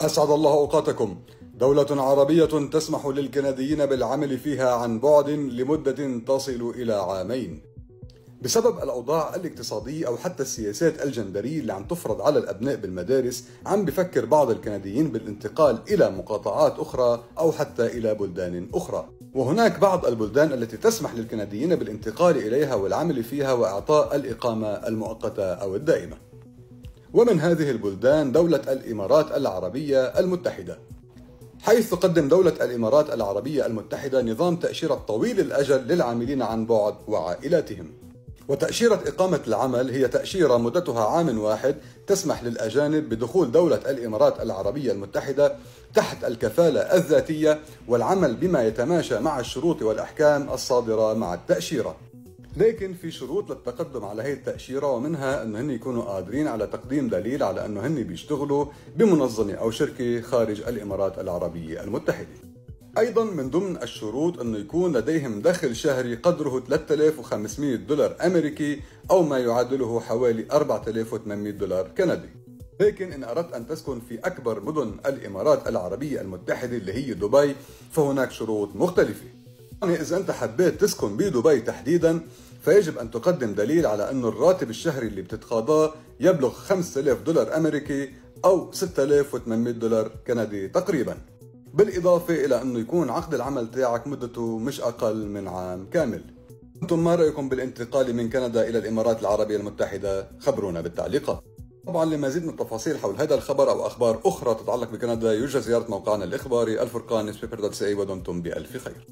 أسعد الله أوقاتكم. دولة عربية تسمح للكنديين بالعمل فيها عن بعد لمدة تصل إلى عامين. بسبب الأوضاع الاقتصادية أو حتى السياسات الجندرية اللي عم تفرض على الأبناء بالمدارس عم بفكر بعض الكنديين بالانتقال إلى مقاطعات أخرى أو حتى إلى بلدان أخرى. وهناك بعض البلدان التي تسمح للكنديين بالانتقال إليها والعمل فيها وإعطاء الإقامة المؤقتة أو الدائمة. ومن هذه البلدان دولة الإمارات العربية المتحدة. حيث تقدم دولة الإمارات العربية المتحدة نظام تأشيرة طويل الأجل للعاملين عن بعد وعائلاتهم. وتأشيرة إقامة العمل هي تأشيرة مدتها عام واحد تسمح للأجانب بدخول دولة الإمارات العربية المتحدة تحت الكفالة الذاتية والعمل بما يتماشى مع الشروط والأحكام الصادرة مع التأشيرة. لكن في شروط للتقدم على هي التأشيرة ومنها أنه هن يكونوا قادرين على تقديم دليل على أنه هن بيشتغلوا بمنظمة أو شركة خارج الإمارات العربية المتحدة. أيضا من ضمن الشروط أنه يكون لديهم دخل شهري قدره 3500 دولار أمريكي أو ما يعادله حوالي 4800 دولار كندي. لكن إن أردت أن تسكن في أكبر مدن الإمارات العربية المتحدة اللي هي دبي فهناك شروط مختلفة. يعني إذا أنت حبيت تسكن بدبي تحديدا فيجب أن تقدم دليل على أن الراتب الشهري اللي بتتقاضاه يبلغ 5000 دولار أمريكي أو 6800 دولار كندي تقريبا. بالإضافة إلى أنه يكون عقد العمل تاعك مدته مش أقل من عام كامل. أنتم ما رأيكم بالانتقال من كندا إلى الإمارات العربية المتحدة؟ خبرونا بالتعليقات طبعا لمزيد من التفاصيل حول هذا الخبر أو أخبار أخرى تتعلق بكندا يرجى زيارة موقعنا الإخباري الفرقان ودمتم بألف خير.